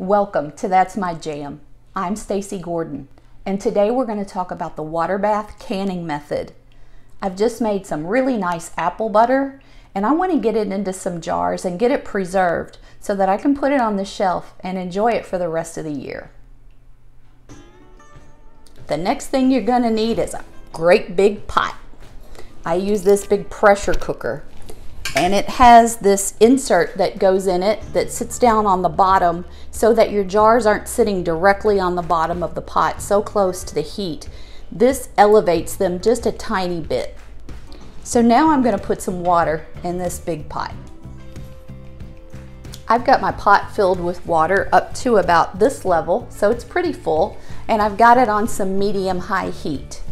Welcome to That's My Jam. I'm Stacy Gordon, and today we're going to talk about the water bath canning method. I've just made some really nice apple butter, and I want to get it into some jars and get it preserved so that I can put it on the shelf and enjoy it for the rest of the year. The next thing you're going to need is a great big pot. I use this big pressure cooker and it has this insert that goes in it that sits down on the bottom so that your jars aren't sitting directly on the bottom of the pot so close to the heat. This elevates them just a tiny bit. So now I'm going to put some water in this big pot. I've got my pot filled with water up to about this level, so it's pretty full, and I've got it on some medium-high heat.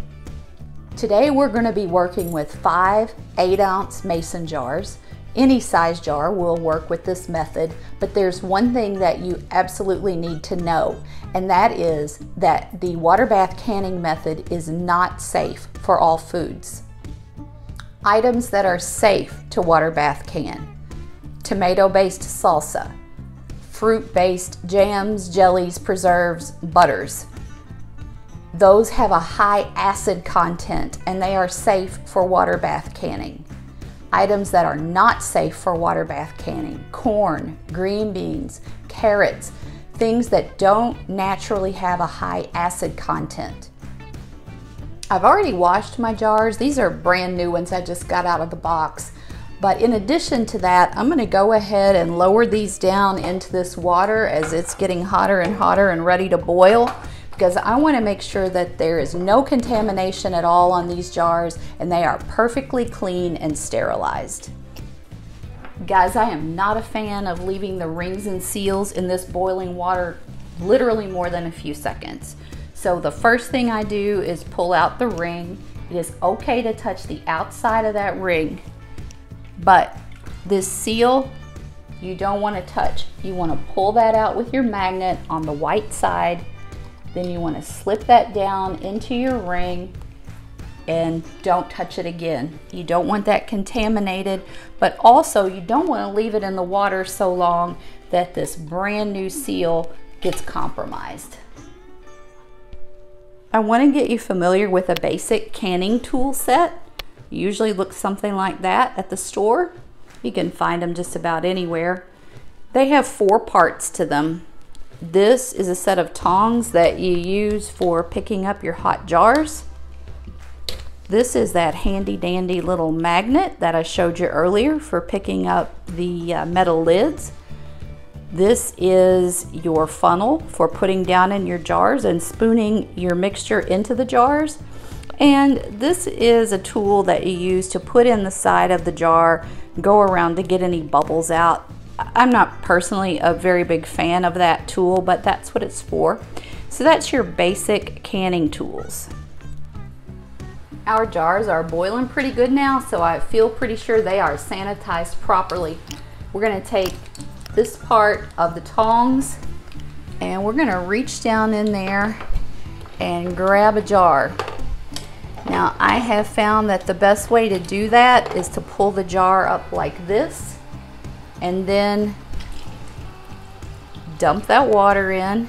Today we're going to be working with five 8 ounce mason jars. Any size jar will work with this method, but there's one thing that you absolutely need to know, and that is that the water bath canning method is not safe for all foods. Items that are safe to water bath can. Tomato-based salsa, fruit-based jams, jellies, preserves, butters, those have a high acid content and they are safe for water bath canning. Items that are not safe for water bath canning, corn, green beans, carrots, things that don't naturally have a high acid content. I've already washed my jars. These are brand new ones I just got out of the box. But in addition to that, I'm gonna go ahead and lower these down into this water as it's getting hotter and hotter and ready to boil because I want to make sure that there is no contamination at all on these jars and they are perfectly clean and sterilized. Guys, I am not a fan of leaving the rings and seals in this boiling water literally more than a few seconds. So the first thing I do is pull out the ring. It is okay to touch the outside of that ring, but this seal you don't want to touch. You want to pull that out with your magnet on the white side then you want to slip that down into your ring and don't touch it again. You don't want that contaminated, but also you don't want to leave it in the water so long that this brand new seal gets compromised. I want to get you familiar with a basic canning tool set. Usually looks something like that at the store. You can find them just about anywhere. They have four parts to them. This is a set of tongs that you use for picking up your hot jars. This is that handy dandy little magnet that I showed you earlier for picking up the uh, metal lids. This is your funnel for putting down in your jars and spooning your mixture into the jars. And this is a tool that you use to put in the side of the jar, go around to get any bubbles out I'm not personally a very big fan of that tool, but that's what it's for. So that's your basic canning tools. Our jars are boiling pretty good now, so I feel pretty sure they are sanitized properly. We're gonna take this part of the tongs and we're gonna reach down in there and grab a jar. Now I have found that the best way to do that is to pull the jar up like this and then dump that water in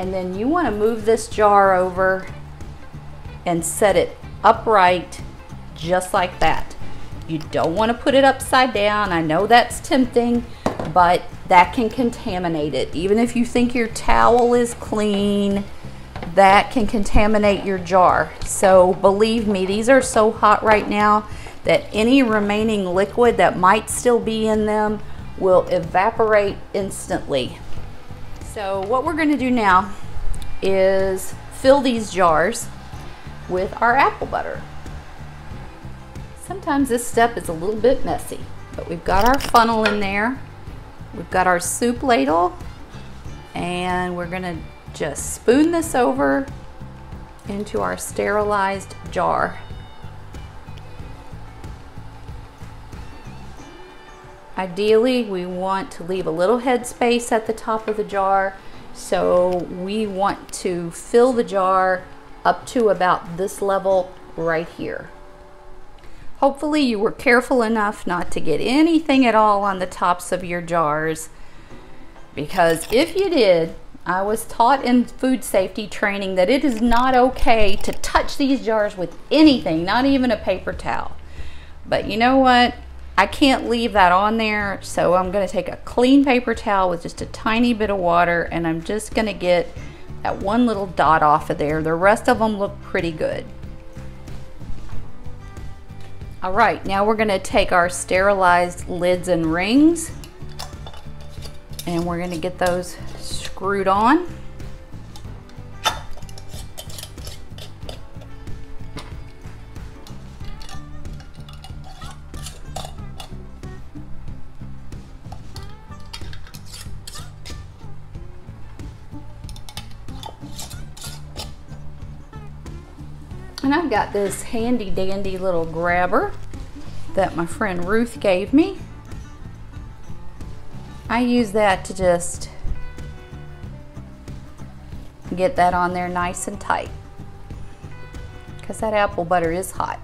and then you want to move this jar over and set it upright just like that. You don't want to put it upside down. I know that's tempting, but that can contaminate it. Even if you think your towel is clean, that can contaminate your jar. So believe me, these are so hot right now that any remaining liquid that might still be in them will evaporate instantly. So what we're going to do now is fill these jars with our apple butter. Sometimes this step is a little bit messy, but we've got our funnel in there. We've got our soup ladle and we're going to just spoon this over into our sterilized jar. Ideally, we want to leave a little head space at the top of the jar. So we want to fill the jar up to about this level right here. Hopefully you were careful enough not to get anything at all on the tops of your jars. because if you did, I was taught in food safety training that it is not okay to touch these jars with anything, not even a paper towel. But you know what? I can't leave that on there, so I'm gonna take a clean paper towel with just a tiny bit of water and I'm just gonna get that one little dot off of there. The rest of them look pretty good. All right, now we're gonna take our sterilized lids and rings and we're gonna get those screwed on. And I've got this handy dandy little grabber that my friend Ruth gave me. I use that to just get that on there nice and tight because that apple butter is hot.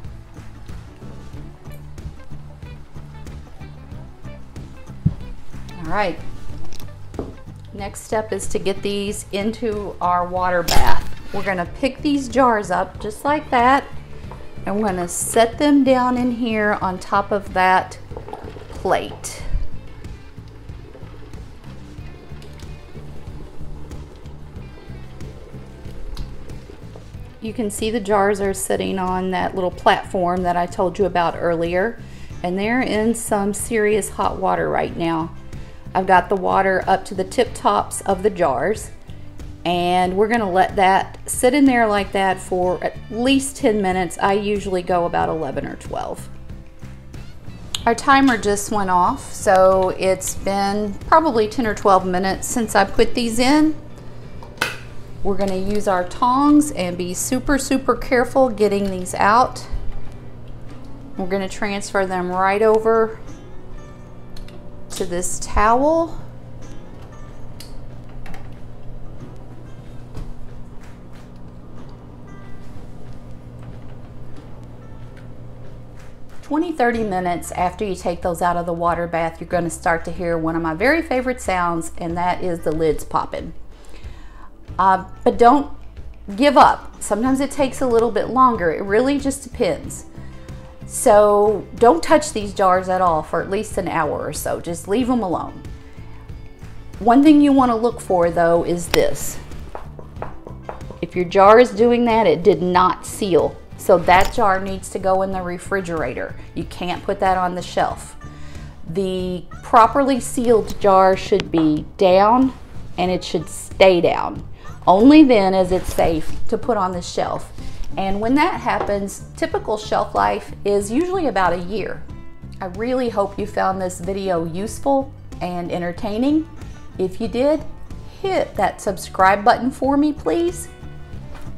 All right, next step is to get these into our water bath. We're gonna pick these jars up just like that and we're gonna set them down in here on top of that plate. You can see the jars are sitting on that little platform that I told you about earlier and they're in some serious hot water right now. I've got the water up to the tip tops of the jars and we're gonna let that sit in there like that for at least 10 minutes. I usually go about 11 or 12. Our timer just went off, so it's been probably 10 or 12 minutes since I put these in. We're gonna use our tongs and be super, super careful getting these out. We're gonna transfer them right over to this towel. 20, 30 minutes after you take those out of the water bath, you're gonna start to hear one of my very favorite sounds, and that is the lids popping. Uh, but don't give up. Sometimes it takes a little bit longer. It really just depends. So don't touch these jars at all for at least an hour or so. Just leave them alone. One thing you want to look for though is this. If your jar is doing that, it did not seal. So that jar needs to go in the refrigerator. You can't put that on the shelf. The properly sealed jar should be down and it should stay down. Only then is it safe to put on the shelf. And when that happens, typical shelf life is usually about a year. I really hope you found this video useful and entertaining. If you did, hit that subscribe button for me, please.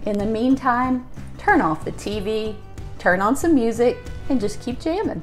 In the meantime, turn off the TV, turn on some music, and just keep jamming.